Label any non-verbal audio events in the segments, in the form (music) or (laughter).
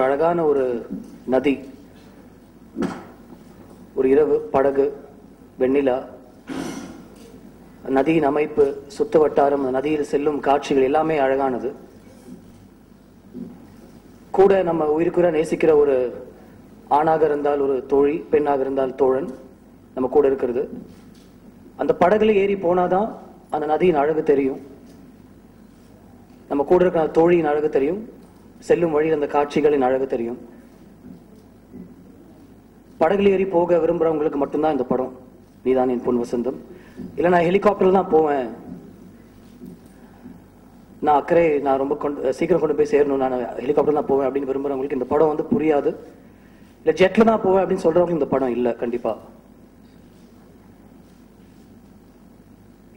ஒரு அழகான ஒரு நதி ஒரு இரவு படகு வெண்ணிலா நதியின் அமைப்பு சுத்து வட்டாரம் நதியில் செல்லும் காட்சிகள் எல்லாமே அழகானது. கூட நம்ம உயிருக்குற நேசிக்கிற ஒரு ஆணாக இருந்தால் ஒரு தோழி பெண்ணாக இருந்தால் தோழன் நம்ம கூட இருக்கிறது. அந்த படகுல ஏறி போனாதான் அந்த நதியின் அழகு தெரியும். நம்ம கூட இருக்கிற தோழியின் அழகு தெரியும். செல்லும் வழியில் அந்த காட்சிகளின் அழகு தெரியும். படகுல ஏறி போக விரும்புறவங்களுக்கு மட்டும்தான் இந்த படம். நீதான் என் பொன் வசந்தம் இல்ல நான் ஹெலிகாப்டர்ல தான் போவேன். நான் அக்கறை நான் ரொம்ப கொண்டு சீக்கிரம் கொண்டு போய் சேரணும். நான் ஹெலிகாப்டர் தான் போவேன் அப்படின்னு விரும்புறவங்களுக்கு இந்த படம் வந்து புரியாது. இல்ல ஜெட்ல தான் போவேன் அப்படின்னு சொல்றவங்களுக்கு இந்த படம் இல்லை கண்டிப்பா.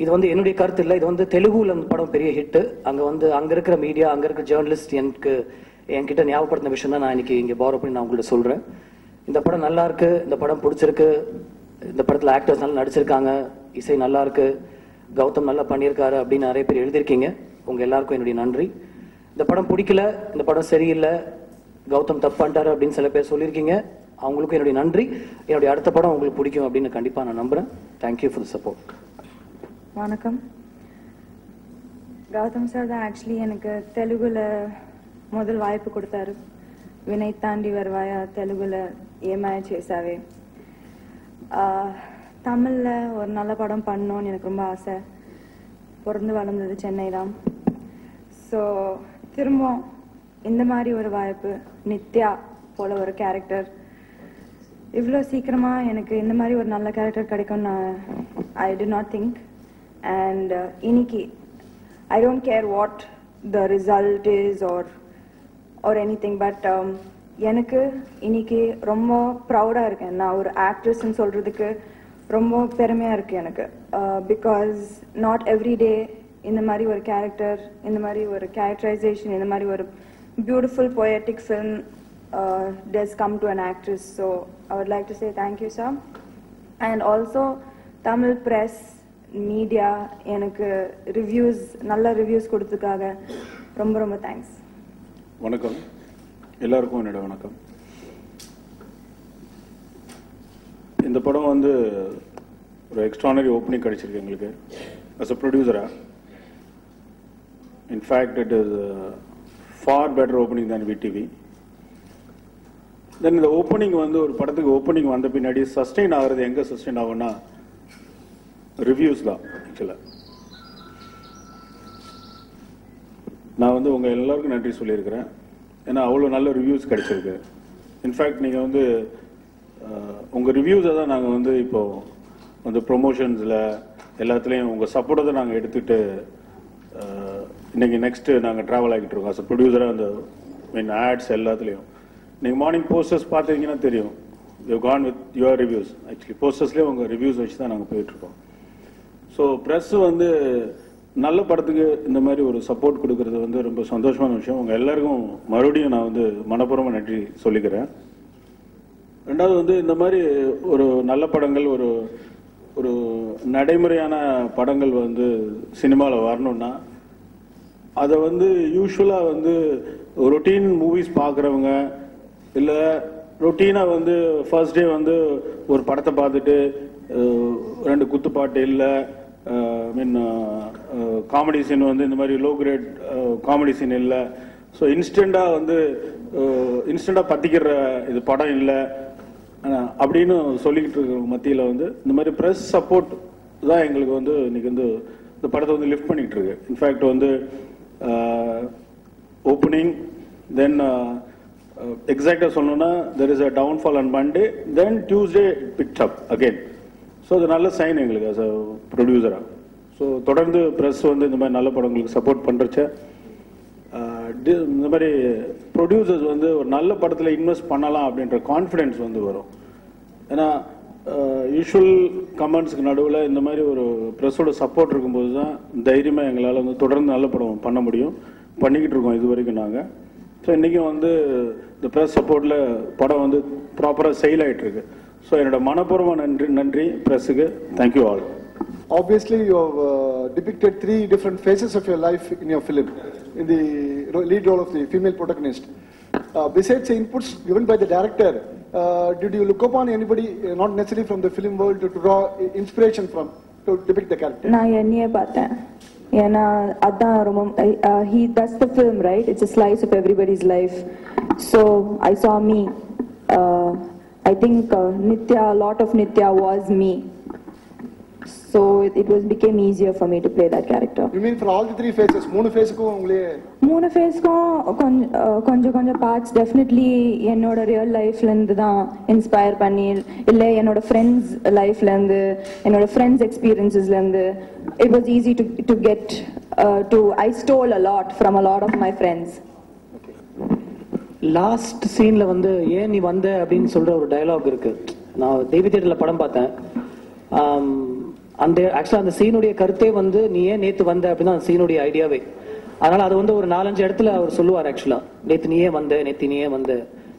இது வந்து என்னுடைய கருத்து இல்லை. இது வந்து தெலுங்குல இந்த படம் பெரிய ஹிட்டு அங்கே வந்து அங்கே இருக்கிற மீடியா அங்கே இருக்கிற ஜேர்னலிஸ்ட் எனக்கு என்கிட்ட ஞாபகப்படுத்தின விஷயம் தான் நான் இன்னைக்கு இங்கே பாரோ பண்ணி நான் உங்கள்கிட்ட சொல்கிறேன் இந்த படம் நல்லா இருக்கு இந்த படம் பிடிச்சிருக்கு. இந்த படத்தில் ஆக்டர்ஸ் நல்லா நடிச்சிருக்காங்க. இசை நல்லா இருக்கு. கௌதம் நல்லா பண்ணியிருக்காரு அப்படின்னு நிறைய பேர் எழுதியிருக்கீங்க. உங்கள் எல்லாருக்கும் என்னுடைய நன்றி. இந்த படம் பிடிக்கல இந்த படம் சரியில்லை கௌதம் தப்பு பண்ணிட்டாரு அப்படின்னு சில பேர் சொல்லியிருக்கீங்க. அவங்களுக்கும் என்னுடைய நன்றி. என்னுடைய அடுத்த படம் உங்களுக்கு பிடிக்கும் அப்படின்னு கண்டிப்பாக நான் நம்புகிறேன் தேங்க்யூ ஃபார் சப்போர்ட் வணக்கம். கௌதம் சார் தான் ஆக்சுவலி எனக்கு தெலுங்குல முதல் வாய்ப்பு கொடுத்தாரு. வினை தாண்டி வருவாயா தெலுங்குல ஏமாய சேசாவே. தமிழில் ஒரு நல்ல படம் பண்ணோன்னு எனக்கு ரொம்ப ஆசை. பிறந்து வளர்ந்தது சென்னை தான். ஸோ திரும்ப இந்த மாதிரி ஒரு வாய்ப்பு நித்யா போல ஒரு கேரக்டர் இவ்வளோ சீக்கிரமாக எனக்கு இந்த மாதிரி ஒரு நல்ல கேரக்டர் கிடைக்கும் நான் I do not think and இன்னைக்கு I don't care what the result is or or anything but எனக்கு இன்னைக்கு ரொம்ப ப்ரௌடாக இருக்கேன். நான் ஒரு ஆக்ட்ரஸ்ன்னு சொல்கிறதுக்கு ரொம்ப பெருமையாக இருக்கு எனக்கு. பிகாஸ் நாட் எவ்ரி டே இந்த மாதிரி ஒரு கேரக்டர் இந்த மாதிரி ஒரு கேரக்டரைசேஷன் இந்த மாதிரி ஒரு beautiful poetic film does come to an actress. So i would like to say thank you sir. And also tamil media எனக்கு ரிவ்யூஸ் நல்ல ரிவ்யூஸ் கொடுத்ததுக்காக ரொம்ப ரொம்ப தேங்க்ஸ் வணக்கம். எல்லாருக்கும் என்னோட வணக்கம். இந்த படம் வந்து ஒரு எக்ஸ்ட்ரானரி ஓப்பனிங் கிடைச்சிருக்கு எங்களுக்கு. As a ப்ரொடியூசரா in fact it is far better opening than VTV then இந்த ஓப்பனிங் வந்து ஒரு படத்துக்கு ஓப்பனிங் வந்த பின்னாடி சஸ்டெயின் ஆகுறது எங்கே சஸ்டெயின் ஆகும்னா ரிவ்யூஸ் தான் ஆக்சுவலாக நான் வந்து உங்கள் எல்லாருக்கும் நன்றி சொல்லியிருக்கிறேன். ஏன்னா அவ்வளோ நல்ல ரிவ்யூஸ் கிடைச்சிருக்கு. இன்ஃபேக்ட் நீங்கள் வந்து உங்கள் ரிவ்யூஸை தான் நாங்கள் வந்து இப்போது வந்து ப்ரொமோஷன்ஸில் எல்லாத்துலேயும் உங்கள் சப்போர்ட்டை தான் நாங்கள் எடுத்துகிட்டு இன்றைக்கி நெக்ஸ்ட்டு நாங்கள் ட்ராவல் ஆகிட்டு இருக்கோம். ஸோ ப்ரொடியூசராக அந்த மீன் ஆட்ஸ் எல்லாத்துலேயும். நீங்கள் மார்னிங் போஸ்டர்ஸ் பார்த்தீங்கன்னா தெரியும். You can with your reviews actually போஸ்டர்ஸ்லேயே உங்கள் ரிவ்யூஸ் வச்சு தான் நாங்கள் போயிட்டுருக்கோம் ஸோ ப்ரெஸ் வந்து நல்ல படத்துக்கு இந்த மாதிரி ஒரு சப்போர்ட் கொடுக்கறது வந்து ரொம்ப சந்தோஷமான விஷயம். உங்கள் எல்லாருக்கும் மறுபடியும் நான் வந்து மனப்பூர்வமாக நன்றி சொல்லிக்கிறேன். ரெண்டாவது வந்து இந்த மாதிரி ஒரு நல்ல படங்கள் ஒரு ஒரு நடைமுறையான படங்கள் வந்து சினிமாவில் வரணும்னா அதை வந்து யூஸ்வலாக வந்து ரொட்டீன் மூவிஸ் பார்க்குறவங்க இல்லை ரொட்டீனாக வந்து ஃபர்ஸ்ட் டே வந்து ஒரு படத்தை பார்த்துட்டு ரெண்டு குத்துப்பாட்டு இல்லை மீன் காமெடி சீன் வந்து இந்த மாதிரி லோ கிரேட் காமெடி சீன் இல்லை. ஸோ இன்ஸ்டண்ட்டாக வந்து uh, இன்ஸ்டண்ட்டாக பற்றிக்கிற இது படம் இல்லை. அப்படின்னு சொல்லிக்கிட்டு இருக்கிற மத்தியில் வந்து இந்த மாதிரி ப்ரெஸ் சப்போர்ட் தான் எங்களுக்கு வந்து இன்னைக்கு வந்து இந்த படத்தை வந்து லிஃப்ட் பண்ணிட்டு இருக்கு. இன்ஃபேக்ட் வந்து ஓப்பனிங் தென் எக்ஸாக்டாக சொல்லணும்னா there is a downfall and Monday then Tuesday picked up again so அது நல்ல சைன் எங்களுக்கு அஸ் அ ப்ரொடியூசராக ஸோ தொடர்ந்து ப்ரெஸ் வந்து இந்த மாதிரி நல்ல படங்களுக்கு சப்போர்ட் பண்ணுறச்ச டி- இந்த மாதிரி ப்ரொடியூசர்ஸ் வந்து ஒரு நல்ல படத்தில் இன்வெஸ்ட் பண்ணலாம் அப்படின்ற கான்ஃபிடென்ஸ் வந்து வரும். ஏன்னா யூஷுவல் கமெண்ட்ஸ்க்கு நடுவில் இந்த மாதிரி ஒரு ப்ரெஸ்ஸோட சப்போர்ட் இருக்கும்போது தான் தைரியமாக எங்களால் வந்து தொடர்ந்து நல்ல படம் பண்ண முடியும். பண்ணிக்கிட்டு இருக்கோம் இது வரைக்கும் நாங்கள் ஸோ இன்றைக்கும் வந்து இந்த ப்ரெஸ் சப்போர்ட்டில் படம் வந்து ப்ராப்பராக செயல் ஆகிட்டுருக்கு ஸோ என்னோட மனப்பூர்வ நன்றி நன்றி ப்ரெஸ்ஸுக்கு thank you all Obviously, you have uh, depicted three different phases of your life in your film, in the ro- lead role of the female protagonist. Uh, besides the inputs given by the director, uh, did you look upon anybody, uh, not necessarily from the film world, to draw i- inspiration from to depict the character? நான் என்னையே பார்த்தேன் ஏன்னா அதான் ரொம்ப he that's the film right it's a slice of everybody's life so i saw me uh, i think uh, nitya a lot of nitya was me. So it, it was became easier for me to play that character. You mean for all the three phases, மூணு ஃபேஸுக்கும் உங்களே மூணு ஃபேஸ்க்கும் கொஞ்சம் கொஞ்சம் parts definitely என்னோட real லைஃப்லேருந்து தான் inspire பண்ணி இல்லை என்னோட ஃப்ரெண்ட்ஸ் லைஃப்லேருந்து என்னோட friends எக்ஸ்பீரியன்சஸ்லேருந்து it was easy to to get to I stole a lot from a lot of my friends last சீன்ல வந்து ஏன் நீ வந்த? அப்படின்னு சொல்ற ஒரு டயலாக் இருக்கு. நான் தேவி தேட்டர்ல படம் பார்த்தேன். அந்த ஆக்சுவலா அந்த சீனுடைய கருத்தே வந்து நீ ஏன் நேத்து வந்த? அப்படின்னு அந்த சீனுடைய ஐடியாவே அதனால அது வந்து ஒரு நாலஞ்சு இடத்துல அவர் சொல்லுவார் ஆக்சுவலா நேத்து நீயே வந்த நேத்து நீயே வந்த.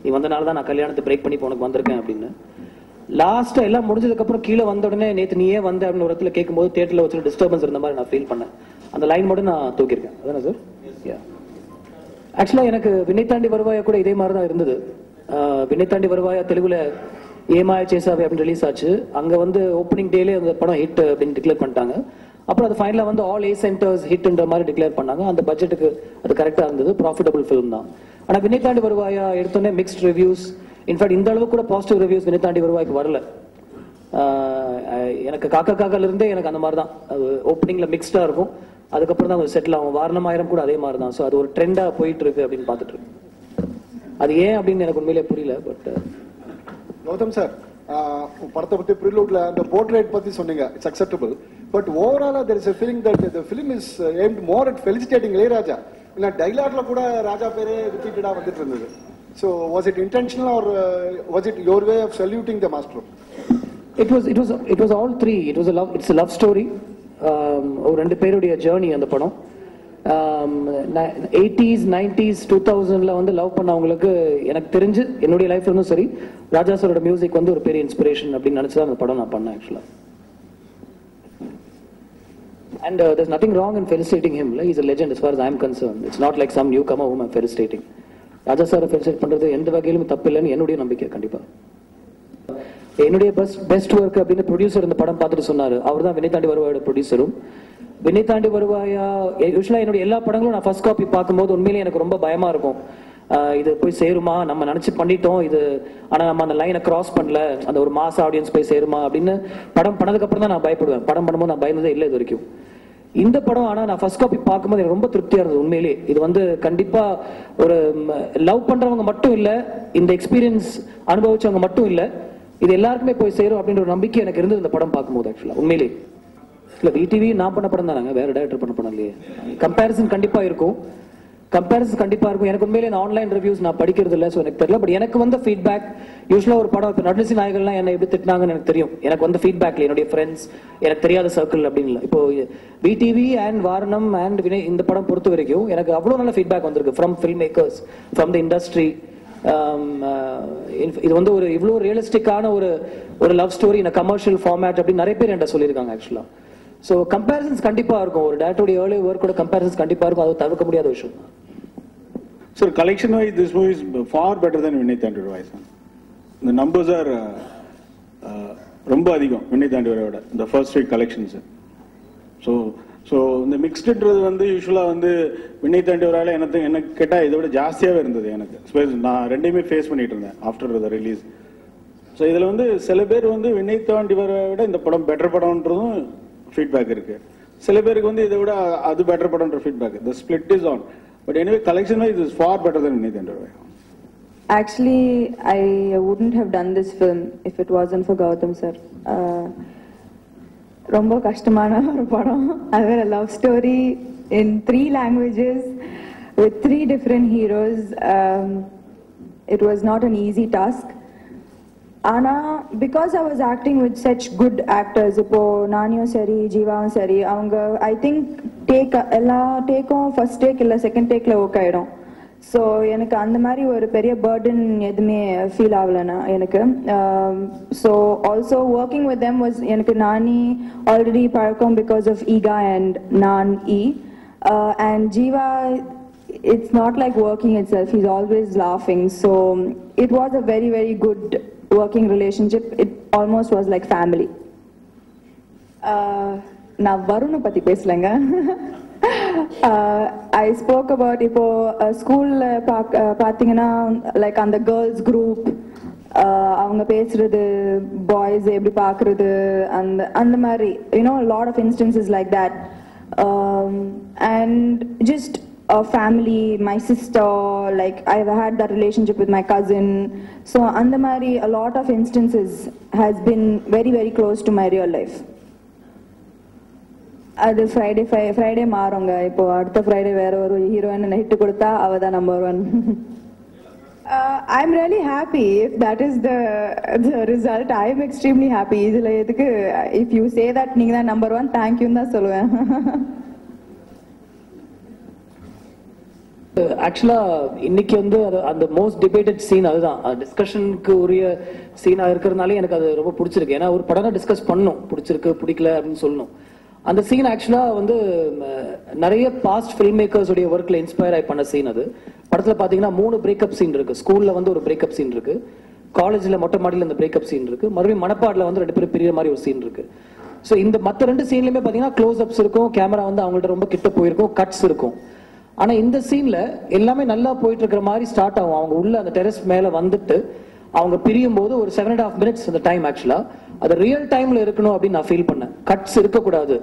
நீ வந்தனால தான் நான் கல்யாணத்தை பிரேக் பண்ணி உனக்கு வந்திருக்கேன் அப்படின்னு. லாஸ்ட் எல்லாம் முடிஞ்சதுக்கு அப்புறம் கீழே வந்த உடனே நேத்து நீயே வந்த அப்படின்னு ஒரு இடத்துல கேட்கும்போது தேட்டரில் வச்சு டிஸ்டர்பன்ஸ் இருந்த மாதிரி நான் ஃபீல் பண்ணேன். அந்த லைன் மட்டும் நான் தூக்கியிருக்கேன். அதானே சார் ஆக்சுவலாக எனக்கு வினை தாண்டி வருவாயா கூட இதே மாதிரி தான் இருந்தது ஆஹ் தாண்டி வருவாயா தெலுங்குல ஏமாய சேசாவே அப்படின்னு ரிலீஸ் ஆச்சு. அங்கே வந்து ஓப்பனிங் டேலே அந்த படம் ஹிட் அப்படின்னு டிக்ளேர் பண்ணிட்டாங்க. அப்புறம் அது ஃபைனலாக வந்து ஆல் ஏ சென்டர்ஸ் ஹிட்ன்ற மாதிரி டிக்ளேர் பண்ணாங்க. அந்த பட்ஜெட்டுக்கு அது கரெக்டாக இருந்தது. ப்ராஃபிட்டபிள் ஃபிலிம் தான். ஆனால் வினை தாண்டி வருவாயா எடுத்தோன்னே மிக்ஸ்ட் ரிவ்யூஸ் இன்ஃபேக்ட் இந்த அளவுக்கு கூட பாசிட்டிவ் ரிவ்யூஸ் வினை தாண்டி வருவாய்க்கு வரல. எனக்கு காக்கா காக்கால இருந்தே எனக்கு அந்த மாதிரி தான் அது ஓப்பனிங்ல மிக்ஸ்டா இருக்கும். அதுக்கப்புறம் தான் கொஞ்சம் செட்டில் ஆகும். வாரணம் ஆயிரம் கூட அதே மாதிரி தான். ஸோ அது ஒரு ட்ரெண்டா போயிட்டு இருக்கு அப்படின்னு பார்த்துட்டு இருக்கு அது ஏன் அப்படின்னு எனக்கு உண்மையிலே புரியல பட் கௌதம் சார் படத்தை பத்தி ப்ரிலூட்ல அந்த போர்ட்ரேட் பத்தி சொன்னீங்க. இட்ஸ் அக்செப்டபிள் பட் ஓவராலா there is that the film is uh, aimed more at felicitating Ilaiyaraaja. இல்ல டைலாக்ல கூட ராஜா பேரே ரிப்பீட்டடா வந்துட்டு இருந்தது. So was it intentional or was it your way of saluting the master it was it was it was all three it was love it's love story Um, ஒரு ரெண்டு பேருடைய ஜேர்னி அந்த படம். எயிட்டிஸ் நைன்டிஸ் டூ தௌசண்ட்ல வந்து love பண்ணவங்களுக்கு எனக்கு தெரிஞ்சு என்னுடைய லைஃப்ல இருந்தும் சரி ராஜா சாரோட மியூசிக் வந்து ஒரு பெரிய இன்ஸ்பிரேஷன் அப்படின்னு நினைச்சு தான் அந்த படம் நான் பண்ணேன் ஆக்சுவலா and there's nothing wrong in in him is Like, he's a legend as far as I'm concerned. It's not like some Raja சாரை ஃபெலிசிட் பண்றது எந்த வகையிலும் தப்பு இல்லைன்னு என்னுடைய நம்பிக்கை கண்டிப்பா. என்னுடைய பெஸ்ட் பெஸ்ட் ஒர்க் அப்படின்னு ப்ரொடியூசர் இந்த படம் பார்த்துட்டு சொன்னாரு. அவர் தான் வினை தாண்டி வருவாயோட ப்ரொடியூசரும் வினை தாண்டி வருவாயா யூஸ்வலாக என்னுடைய எல்லா படங்களும் நான் ஃபர்ஸ்ட் காப்பி பார்க்கும்போது உண்மையிலே எனக்கு ரொம்ப பயமா இருக்கும். இது போய் சேருமா? நம்ம நினைச்சு பண்ணிட்டோம். இது ஆனா நம்ம அந்த லைனை கிராஸ் பண்ணல. அந்த ஒரு மாச ஆடியன்ஸ் போய் சேருமா? அப்படின்னு படம் பண்ணதுக்கு அப்புறம் தான் நான் பயப்படுவேன். படம் பண்ணும்போது நான் பயந்ததே இல்லை இது வரைக்கும். இந்த படம் ஆனா நான் ஃபர்ஸ்ட் காப்பி பார்க்கும்போது எனக்கு ரொம்ப திருப்தியா இருந்தது உண்மையிலேயே இது வந்து கண்டிப்பா ஒரு லவ் பண்றவங்க மட்டும் இல்லை இந்த எக்ஸ்பீரியன்ஸ் அனுபவிச்சவங்க மட்டும் இல்லை இது எல்லாருக்குமே போய் சேரும் அப்படின்ற ஒரு நம்பிக்கை எனக்கு இருந்தது இந்த படம் பார்க்கும்போது ஆக்சுவலா உண்மையிலே. இல்ல விடிவி நான் பண்ண படம் தானாங்க வேற டேரக்டர் பண்ண படம் இல்லையே. கம்பேரிசன் கண்டிப்பா இருக்கும். கம்பேரிசன் கண்டிப்பா இருக்கும். எனக்கு உண்மையிலே ஆன்லைன் ரிவ்யூஸ் நான் படிக்கிறது இல்லை ஸோ எனக்கு தெரியல. பட் எனக்கு வந்த ஃபீட்பேக் யூஸ்வலா ஒரு படம் இப்போ நடுநிசி நாயகள்லாம் என்ன எப்படி திட்டினாங்கன்னு எனக்கு தெரியும். எனக்கு வந்த ஃபீட்பேக்ல என்னுடைய ஃப்ரெண்ட்ஸ் எனக்கு தெரியாத சர்க்கிள் அப்படின்னு இல்லை. இப்போ VTV and Vaaranam and Vinay இந்த படம் பொறுத்த வரைக்கும் எனக்கு அவ்வளோ நல்ல ஃபீட்பேக் வந்திருக்கு from film makers from the industry Um, uh, இது வந்து ஒரு இவ்வளோ ரியலிஸ்டிக்கான ஒரு ஒரு லவ் ஸ்டோரி இந்த கமர்ஷியல் ஃபார்மேட் அப்படின்னு நிறைய பேர் என்கிட்ட சொல்லியிருக்காங்க ஆக்சுவலாக ஸோ கம்பேரிசன்ஸ் கண்டிப்பாக இருக்கும். ஒரு டேரக்டருடைய ஏர்லி ஒர்க்கோட கம்பேரிசன்ஸ் கண்டிப்பாக இருக்கும். அது தவிர்க்க முடியாத விஷயம். தான் collection collection wise this is is far better Vinay Thandu Thaandi wise numbers are uh, uh ரொம்ப அதிகம் விண்ணை தாண்டி வரையோட இந்த first week collections so so இந்த மிக்ஸ்டுன்றது வந்து யூஸ்வலாக வந்து விண்ணை தாண்டி வரையில எனக்கு எனக்கு கேட்டால் இதை விட ஜாஸ்தியாகவே இருந்தது எனக்கு. ஸ்பேஸ் நான் ரெண்டையுமே ஃபேஸ் பண்ணிட்டு இருந்தேன் ஆஃப்டர் த ரிலீஸ் ஸோ இதில் வந்து சில பேர் வந்து விண்ணை தாண்டி வர விட இந்த படம் பெட்டர் படம்ன்றதும் ஃபீட்பேக் இருக்கு. சில பேருக்கு வந்து இதை விட அது better படம்ன்ற feedback the split is on but anyway collection wise is far better than Vinnaithaandi வரை Actually, I wouldn't have done this film if it wasn't for Gautam sir. Uh, ரொம்ப கஷ்டமான ஒரு படம். அது வேற love story in three languages with three different heroes it was not an easy task ஆனா because I was acting with such good actors இப்போ நானியும் சரி ஜீவாவும் சரி அவங்க ஐ திங்க் டேக் எல்லா டேக்கும் ஃபர்ஸ்ட் டேக் இல்லை செகண்ட் டேக்ல ஒர்க் ஆயிடும். ஸோ எனக்கு அந்த மாதிரி ஒரு பெரிய பேர்டன் எதுவுமே ஃபீல் ஆகலைண்ணா எனக்கு so also working with them was எனக்கு நானி ஆல்ரெடி பழக்கம் பிகாஸ் ஆஃப் ஈகா அண்ட் நான் இ and Jiiva it's not like working itself he's always laughing so it was a very very good working relationship it almost was like family uh, நான் வருணை பத்தி பேசலைங்க I spoke about இப்போ ஸ்கூல்ல பார்த்தீங்கன்னா like அந்த girls group அவங்க பேசுறது boys எப்படி பார்க்கறது அந்த அந்த மாதிரி you know lot of instances like that and just a family, my sister, like I've had that relationship with my cousin. So Andamari, a lot of instances has been very, very close to my real life. அது Friday Friday மாறுங்க. இப்போ அடுத்த Friday வேற ஒரு heroine hit கொடுத்தா அவ தான் number one I am really happy if that is the result I am extremely happy இதில் எதுக்கு இஃப் யூ சே தட் நீங்கள் தான் நம்பர் ஒன் தேங்க்யூன்னு தான் சொல்லுவேன். ஆக்சுவலா இன்னைக்கு வந்து அது அந்த மோஸ்ட் டிபேட்டட் சீன் அதுதான். டிஸ்கஷனுக்கு உரிய சீனா இருக்கிறதுனாலே எனக்கு அது ரொம்ப பிடிச்சிருக்கு. ஏன்னா ஒரு படம் டிஸ்கஸ் பண்ணணும் பிடிச்சிருக்கு பிடிக்கல அப்படின்னு சொல்லணும். அந்த சீன் ஆக்சுவலாக வந்து நிறைய பாஸ்ட் ஃபில்ம் மேக்கர்ஸுடைய ஒர்க்கில் இன்ஸ்பயர் ஆகி பண்ண சீன் அது. படத்தில் பார்த்தீங்கன்னா மூணு பிரேக்கப் சீன் இருக்குது ஸ்கூலில் வந்து ஒரு பிரேக்கப் சீன் இருக்குது காலேஜில் மொட்டை மாடியில் அந்த பிரேக்கப் சீன் இருக்குது மறுபடியும் மணப்பாடில் வந்து ரெண்டு பேரும் பிரிகிற மாதிரி ஒரு சீன் இருக்குது ஸோ இந்த மற்ற ரெண்டு சீன்லையுமே பார்த்தீங்கன்னா க்ளோஸ் அப்ஸ் இருக்கும் கேமரா வந்து அவங்கள்ட்ட ரொம்ப கிட்ட போயிருக்கும் கட்ஸ் இருக்கும். ஆனால் இந்த சீனில் எல்லாமே நல்லா போயிட்டு இருக்கிற மாதிரி ஸ்டார்ட் ஆகும். அவங்க உள்ள அந்த டெரஸ் மேலே வந்துட்டு அவங்க பிரியும் போது ஒரு செவன் அண்ட் ஆஃப் மினிட்ஸ் அந்த டைம் ஆக்சுவலா அது ரியல் டைம்ல இருக்கணும் அப்படின்னு நான் ஃபீல் பண்ணேன். கட்ஸ் இருக்கக்கூடாது.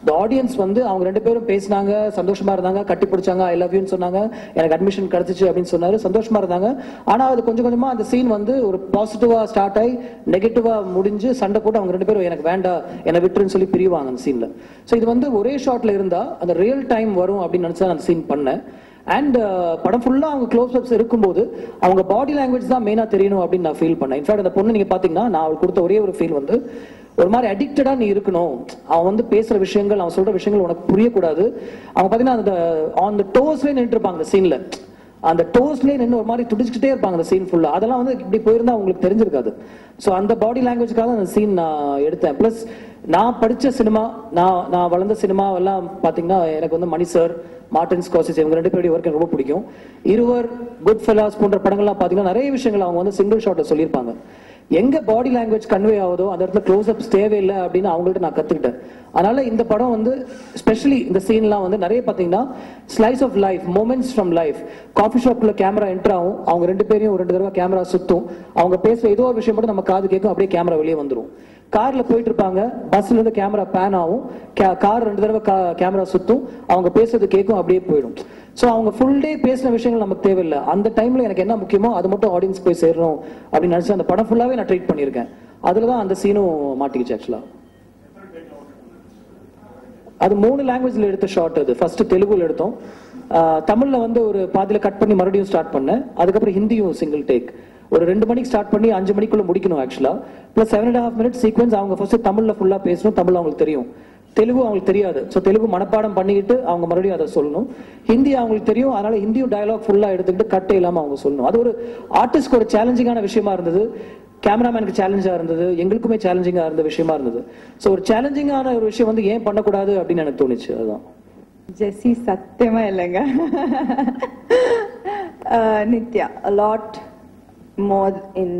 இந்த ஆடியன்ஸ் வந்து அவங்க ரெண்டு பேரும் பேசினாங்க சந்தோஷமா இருந்தாங்க கட்டி பிடிச்சாங்க ஐ லவ் யூன்னு சொன்னாங்க. எனக்கு அட்மிஷன் கிடைச்சிச்சு அப்படின்னு சொன்னாரு. சந்தோஷமா இருந்தாங்க. ஆனா அது கொஞ்சம் கொஞ்சமா அந்த சீன் வந்து ஒரு பாசிட்டிவா ஸ்டார்ட் ஆகி நெகட்டிவா முடிஞ்சு சண்டை போட்டு அவங்க ரெண்டு பேரும் எனக்கு வேண்டாம் என்னை விட்டுருன்னு சொல்லி பிரிவாங்க அந்த சீன்ல ஸோ இது வந்து ஒரே ஷாட்ல இருந்தா அந்த ரியல் டைம் வரும் அப்படின்னு நினைச்சா நான் அந்த சீன் பண்ணேன். அண்ட் uh, படம் ஃபுல்லாக அவங்க க்ளோஸ் அப்ஸ் இருக்கும்போது அவங்க பாடி லாங்குவேஜ் தான் மெயினாக தெரியணும் அப்படின்னு நான் ஃபீல் பண்ணேன். இன்ஃபேக்ட் அந்த பொண்ணு நீங்கள் பார்த்தீங்கன்னா நான் அவள் கொடுத்த ஒரே ஒரு ஃபீல் வந்து ஒரு மாதிரி அடிக்டடா நீ இருக்கணும். அவன் வந்து பேசுற விஷயங்கள் அவன் சொல்ற விஷயங்கள் உனக்கு புரியக்கூடாது. அவங்க பாத்தீங்கன்னா அந்த ஆன் த டோஸ்லேயே நின்று இருப்பாங்க அந்த சீன்ல அந்த டோஸ்லேயே நின்று ஒரு மாதிரி துடிச்சுக்கிட்டே இருப்பாங்க அந்த சீன் ஃபுல்லா அதெல்லாம் வந்து இப்படி போயிருந்தா உங்களுக்கு தெரிஞ்சிருக்காது. ஸோ அந்த பாடி லாங்குவேஜ்க்காக அந்த சீன் நான் எடுத்தேன். ப்ளஸ் நான் படிச்ச சினிமா நான் நான் வளர்ந்த சினிமா எல்லாம் பாத்தீங்கன்னா எனக்கு வந்து மணி சார் மார்டின் ஸ்காசிஸ் இவங்க ரெண்டு பேருடைய ஒர்க் எனக்கு ரொம்ப பிடிக்கும். இருவர் குட் ஃபெலாஸ் போன்ற படங்கள்லாம் பார்த்தீங்கன்னா நிறைய விஷயங்கள் அவங்க வந்து சிங்கிள் ஷாட்டில் சொல்லியிருப்பாங்க. எங்க பாடி லாங்குவேஜ் கன்வே ஆகுதோ அந்த இடத்துல க்ளோஸ் அப்ஸ் தேவையில்லை அப்படின்னு அவங்கள்ட்ட நான் கத்துக்கிட்டேன். அதனால இந்த படம் வந்து ஸ்பெஷலி இந்த சீன்லாம் வந்து நிறைய பார்த்தீங்கன்னா slice of life moments from life coffee ஷாப்ல கேமரா என்டர் ஆகும். அவங்க ரெண்டு பேரையும் ரெண்டு தடவை கேமரா சுத்தும். அவங்க பேசுற ஏதோ ஒரு விஷயம் மட்டும் நம்ம காது கேட்கும். அப்படியே கேமரா வெளியே வந்துடும் கார்ல போயிட்டு இருப்பாங்க பஸ்ல இருந்து கேமரா பேன் ஆகும். கார் ரெண்டு தடவை கேமரா சுத்தும். அவங்க பேசுறது கேட்கும் அப்படியே போயிடும். ஸோ அவங்க ஃபுல் டே பேசின விஷயங்கள் நமக்கு தேவையில்லை. அந்த டைம்ல எனக்கு என்ன முக்கியமோ அது மட்டும் ஆடியன்ஸ் போய் சேரணும் அப்படின்னு நினைச்சு அந்த படம் ஃபுல்லாவே நான் ட்ரீட் பண்ணியிருக்கேன். அதுல தான் அந்த சீனும் மாட்டிக்கிச்சு ஆக்சுவலா அது மூணு லாங்குவேஜ்ல எடுத்த ஷார்ட் அது. ஃபர்ஸ்ட் தெலுங்குல எடுத்தோம். தமிழில் தமிழ்ல வந்து ஒரு பாதியில கட் பண்ணி மறுபடியும் ஸ்டார்ட் பண்ணேன். அதுக்கப்புறம் ஹிந்தியும் சிங்கிள் டேக் ஒரு ரெண்டு மணிக்கு ஸ்டார்ட் பண்ணி அஞ்சு மணிக்குள்ள முடிக்கணும் actually plus seven and half minute sequence அவங்க ஃபர்ஸ்ட் தமிழ்ல ஃபுல்லா பேசணும் தமிழ் அவங்களுக்கு தெரியும். தெலுங்கு அவங்களுக்கு தெரியாது. ஸோ தெலுங்கு மனப்பாடம் பண்ணிக்கிட்டு அவங்க மறுபடியும் அதை சொல்லணும். ஹிந்தி அவங்களுக்கு தெரியும் அதனால ஹிந்தியும் டயலாக் ஃபுல்லா எடுத்துக்கிட்டு கட்டே இல்லாமல் அவங்க சொல்லணும். அது ஒரு ஆர்டிஸ்ட்க்கு ஒரு சேலஞ்சிங்கான விஷயமா இருந்தது. கேமராமேனுக்கு சேலஞ்சாக இருந்தது. எங்களுக்குமே சேலஞ்சிங்காக இருந்த விஷயமா இருந்தது. ஸோ ஒரு சேலஞ்சிங்கான ஒரு விஷயம் வந்து ஏன் பண்ணக்கூடாது அப்படின்னு எனக்கு தோணுச்சு. அதுதான். ஜெஸ்ஸி சத்தியமா இல்லைங்க. (laughs) Nithya a lot more in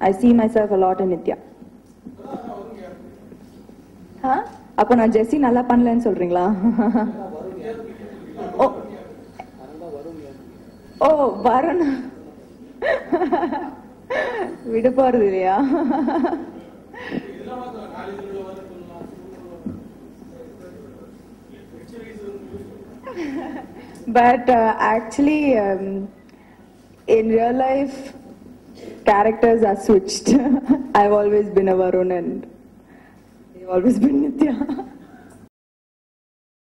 I see myself a lot in Nithya Huh? அப்போ நான் ஜெஸ்ஸி நல்லா பண்ணலன்னு சொல்றீங்களா ஓ ஓ வருண் விட போறது இல்லையா but uh, actually um, in real life characters are switched. (laughs) I've always been a varun and they've always been nitya (laughs)